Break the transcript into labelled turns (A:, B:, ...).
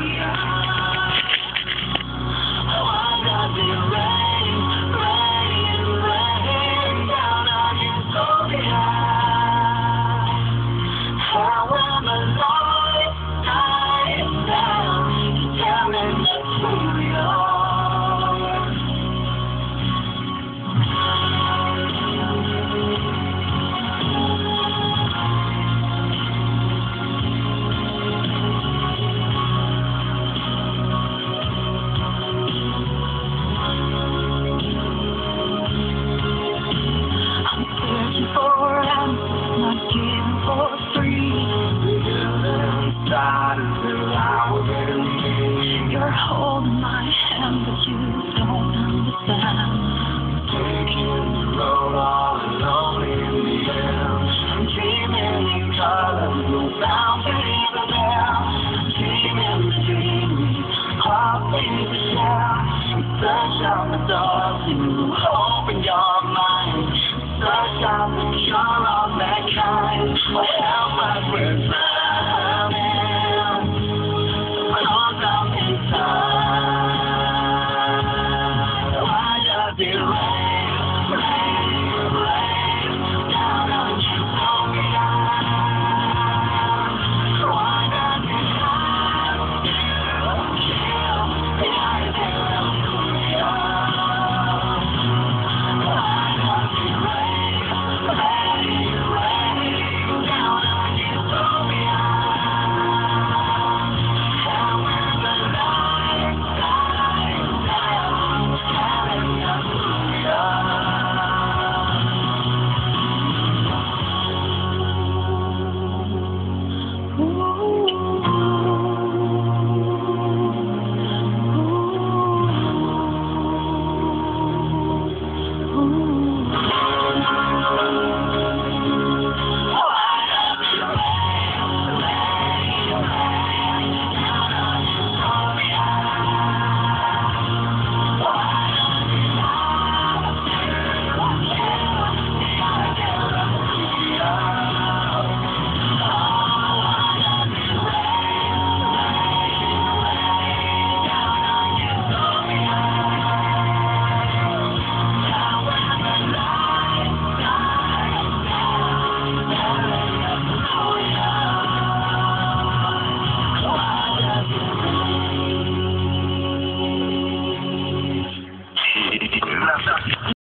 A: You're Search out the doors you open your mind. Search out the cure of mankind. Well, help us refrain.